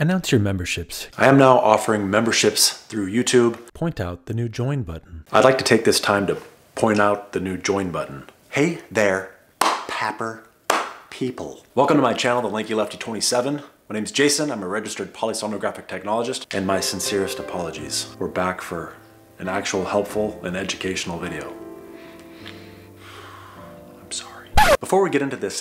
Announce your memberships. I am now offering memberships through YouTube. Point out the new join button. I'd like to take this time to point out the new join button. Hey there, Papper people. Welcome to my channel, The Lanky Lefty 27. My name's Jason, I'm a registered polysomnographic technologist, and my sincerest apologies. We're back for an actual helpful and educational video. I'm sorry. Before we get into this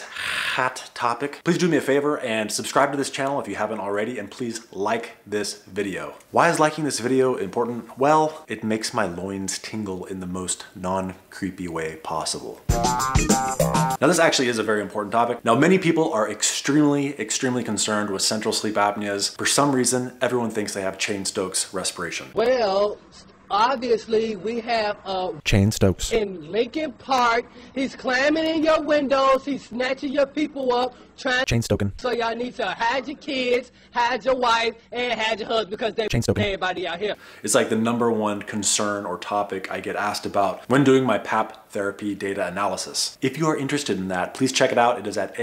topic, please do me a favor and subscribe to this channel if you haven't already, and please like this video. Why is liking this video important? Well, it makes my loins tingle in the most non-creepy way possible. Now this actually is a very important topic. Now many people are extremely, extremely concerned with central sleep apneas. For some reason, everyone thinks they have Cheyne-Stokes respiration. Well, obviously we have uh, a Cheyne-Stokes. in Lincoln Park. He's climbing in your windows. He's snatching your people up, trying. Chain Stoken. So y'all need to hide your kids, hide your wife, and hide your husband because they Cheyne-Stoken. everybody out here. It's like the number one concern or topic I get asked about when doing my PAP therapy data analysis. If you are interested in that, please check it out. It is at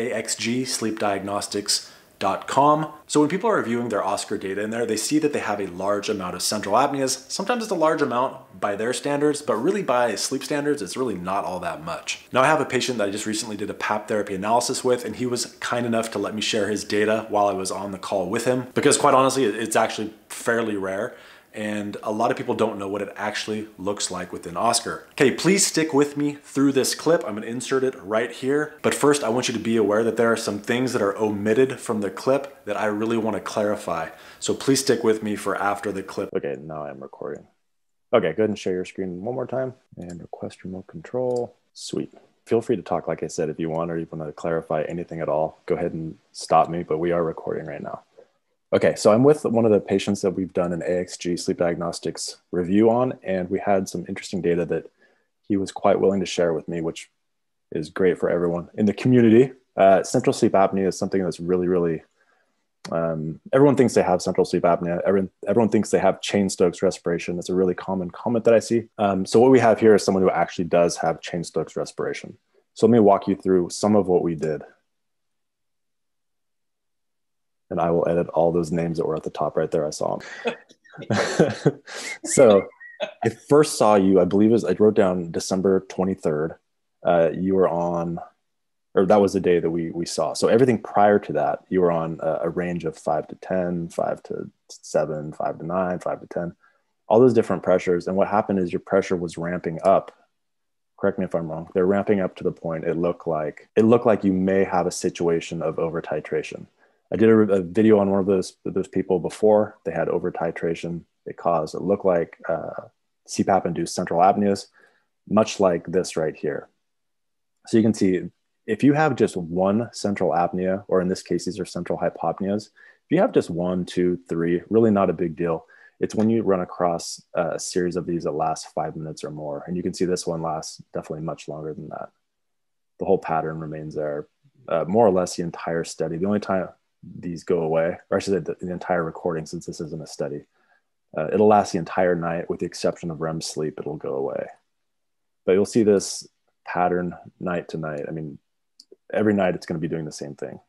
axgsleepdiagnostics.com. So when people are reviewing their OSCAR data in there, they see that they have a large amount of central apneas. Sometimes it's a large amount by their standards, but really by sleep standards, it's really not all that much. Now I have a patient that I just recently did a PAP therapy analysis with, and he was kind enough to let me share his data while I was on the call with him, because quite honestly, it's actually fairly rare and a lot of people don't know what it actually looks like within OSCAR. Okay, please stick with me through this clip. I'm gonna insert it right here. But first, I want you to be aware that there are some things that are omitted from the clip that I really wanna clarify. So please stick with me for after the clip. Okay, now I'm recording. Okay, go ahead and share your screen one more time and request remote control. Sweet. Feel free to talk, like I said, if you want or you want to clarify anything at all. Go ahead and stop me, but we are recording right now. Okay, so I'm with one of the patients that we've done an AXG sleep diagnostics review on, and we had some interesting data that he was quite willing to share with me, which is great for everyone in the community. Uh, central sleep apnea is something that's really, really, um, everyone thinks they have central sleep apnea. Everyone, everyone thinks they have Cheyne-Stokes respiration. It's a really common comment that I see. Um, so what we have here is someone who actually does have Cheyne-Stokes respiration. So let me walk you through some of what we did and I will edit all those names that were at the top right there. I saw them. so I first saw you, I believe it was, I wrote down December 23rd. Uh, you were on, or that was the day that we, we saw. So everything prior to that, you were on a, a range of five to 10, five to seven, five to nine, five to 10, all those different pressures. And what happened is your pressure was ramping up correct me if I'm wrong. They're ramping up to the point it looked like it looked like you may have a situation of over titration. I did a, a, video on one of those those people before. They had over titration. It caused it looked like uh, CPAP induced central apneas, much like this right here. So you can see if you have just one central apnea, or in this case, these are central hypopneas. If you have just one, two, three, really not a big deal. It's when you run across a series of these that last five minutes or more, and you can see this one lasts definitely much longer than that. The whole pattern remains there, uh, more or less the entire study. The only time these go away, or I should say the, the entire recording, since this isn't a study. Uh, it'll last the entire night, with the exception of REM sleep. It'll go away, but you'll see this pattern night to night. I mean, every night it's going to be doing the same thing.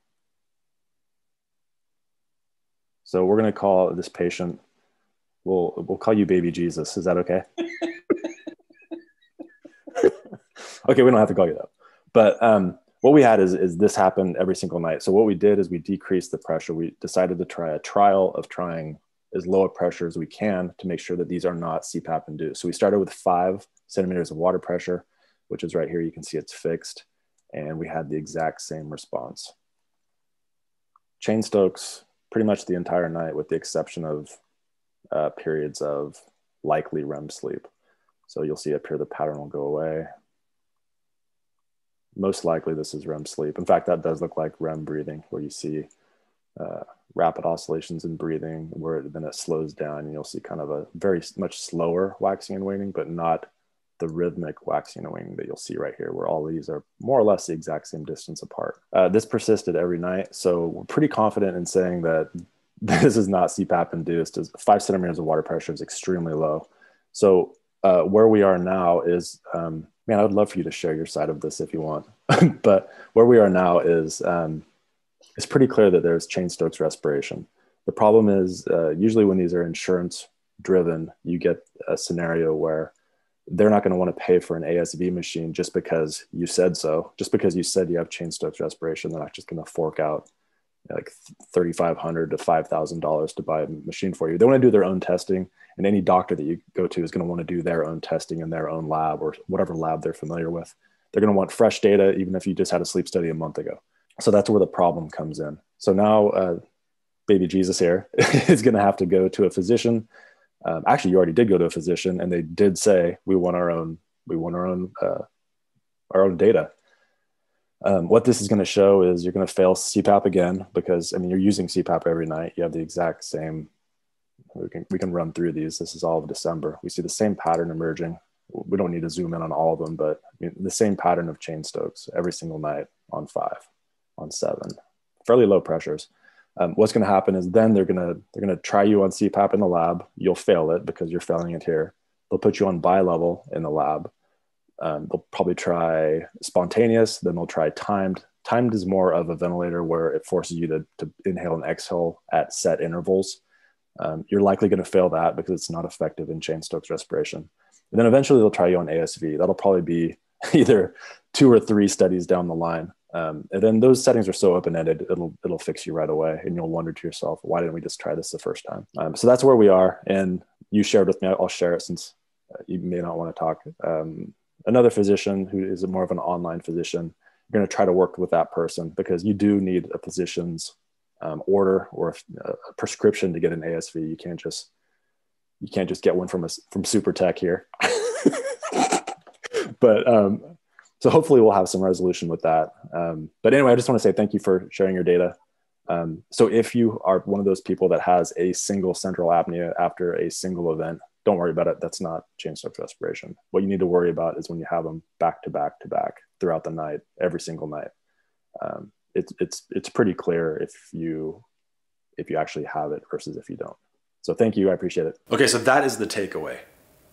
So we're going to call this patient. We'll we'll call you Baby Jesus. Is that okay? okay, we don't have to call you that, but um, what we had is, is this happened every single night. So what we did is we decreased the pressure. We decided to try a trial of trying as low a pressure as we can to make sure that these are not CPAP induced. So we started with five centimeters of water pressure, which is right here. You can see it's fixed. And we had the exact same response. Cheyne-Stokes pretty much the entire night with the exception of uh, periods of likely REM sleep. So you'll see up here the pattern will go away most likely this is REM sleep. In fact, that does look like REM breathing, where you see uh, rapid oscillations in breathing, where then it slows down, and you'll see kind of a very much slower waxing and waning, but not the rhythmic waxing and waning that you'll see right here, where all these are more or less the exact same distance apart. Uh, this persisted every night, so we're pretty confident in saying that this is not CPAP induced. Five centimeters of water pressure is extremely low. So uh, where we are now is um, man, I would love for you to share your side of this if you want. but where we are now is um, it's pretty clear that there's Cheyne-Stokes respiration. The problem is uh, usually when these are insurance driven, you get a scenario where they're not going to want to pay for an ASV machine just because you said so. Just because you said you have Cheyne-Stokes respiration, they're not just going to fork out like 3,500 to five thousand dollars to buy a machine for you. They want to do their own testing, and any doctor that you go to is going to want to do their own testing in their own lab or whatever lab they're familiar with. They're going to want fresh data, even if you just had a sleep study a month ago. So that's where the problem comes in. So now, uh, baby Jesus here is going to have to go to a physician. Um, actually, you already did go to a physician, and they did say we want our own, we want our own, uh, our own data. Um, what this is going to show is you're going to fail CPAP again because I mean you're using CPAP every night. You have the exact same. We can we can run through these. This is all of December. We see the same pattern emerging. We don't need to zoom in on all of them, but the same pattern of Cheyne-Stokes every single night on five, on seven, fairly low pressures. Um, what's going to happen is then they're going to they're going to try you on CPAP in the lab. You'll fail it because you're failing it here. They'll put you on bi-level in the lab um, they'll probably try spontaneous, then they'll try timed. Timed is more of a ventilator where it forces you to, to inhale and exhale at set intervals. Um, you're likely going to fail that because it's not effective in Cheyne-Stokes respiration. And then eventually they'll try you on ASV. That'll probably be either two or three studies down the line. Um, and then those settings are so open-ended, it'll it'll fix you right away, and you'll wonder to yourself, why didn't we just try this the first time? Um, so that's where we are. And you shared with me. I'll share it since uh, you may not want to talk. Um, another physician who is more of an online physician you're going to try to work with that person because you do need a physician's um, order or a, a, prescription to get an asv you can't just you can't just get one from a from super tech here but um, so hopefully we'll have some resolution with that um, but anyway i just want to say thank you for sharing your data um, so if you are one of those people that has a single central apnea after a single event don't worry about it. That's not Cheyne-Stokes respiration. What you need to worry about is when you have them back to back to back throughout the night, every single night. Um, it's it's it's pretty clear if you if you actually have it versus if you don't. So thank you. I appreciate it. Okay, so that is the takeaway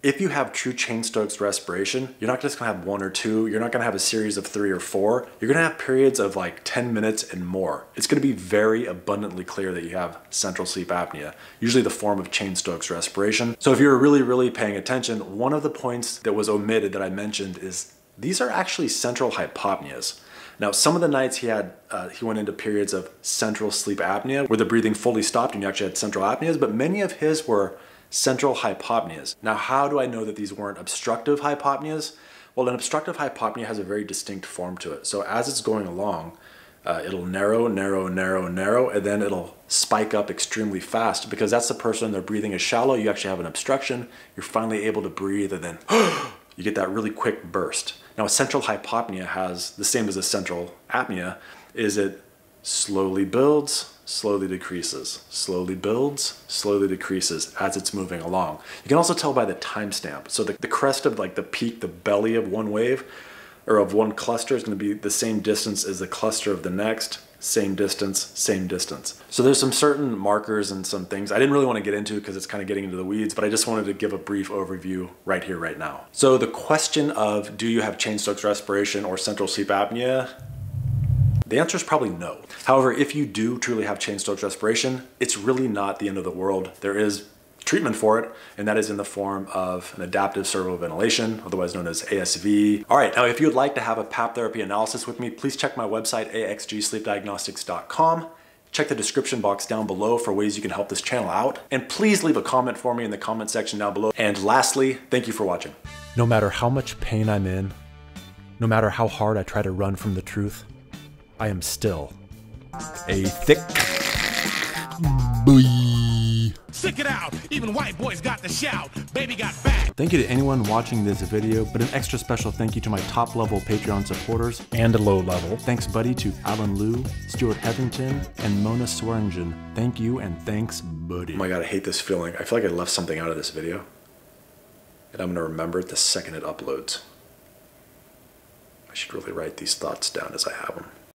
if you have true Cheyne-Stokes respiration, you're not just gonna have one or two, you're not gonna have a series of three or four, you're gonna have periods of like 10 minutes and more. It's gonna be very abundantly clear that you have central sleep apnea, usually the form of Cheyne-Stokes respiration. So if you're really, really paying attention, one of the points that was omitted that I mentioned is these are actually central hypopneas. Now, some of the nights he had, uh, he went into periods of central sleep apnea where the breathing fully stopped and you actually had central apneas, but many of his were central hypopneas. Now, how do I know that these weren't obstructive hypopneas? Well, an obstructive hypopnea has a very distinct form to it. So as it's going along, uh, it'll narrow, narrow, narrow, narrow, and then it'll spike up extremely fast because that's the person, their breathing is shallow, you actually have an obstruction, you're finally able to breathe, and then you get that really quick burst. Now, a central hypopnea has the same as a central apnea, is it slowly builds, slowly decreases, slowly builds, slowly decreases as it's moving along. You can also tell by the timestamp. So the, the crest of like the peak, the belly of one wave or of one cluster is going to be the same distance as the cluster of the next, same distance, same distance. So there's some certain markers and some things I didn't really want to get into because it's kind of getting into the weeds, but I just wanted to give a brief overview right here, right now. So the question of do you have Cheyne-Stokes respiration or central sleep apnea the answer is probably no. However, if you do truly have Cheyne-Stokes respiration, it's really not the end of the world. There is treatment for it, and that is in the form of an adaptive servo ventilation, otherwise known as ASV. All right, now if you would like to have a PAP therapy analysis with me, please check my website, axgsleepdiagnostics.com. Check the description box down below for ways you can help this channel out. And please leave a comment for me in the comment section down below. And lastly, thank you for watching. No matter how much pain I'm in, no matter how hard I try to run from the truth, I am still a thick boy. Stick it out. Even white boys got the shout. Baby got back. Thank you to anyone watching this video, but an extra special thank you to my top level Patreon supporters and a low level. Thanks, buddy, to Alan Liu, Stuart Hetherington, and Mona Swearingen. Thank you and thanks, buddy. Oh my god, I hate this feeling. I feel like I left something out of this video. And I'm gonna remember it the second it uploads. I should really write these thoughts down as I have them.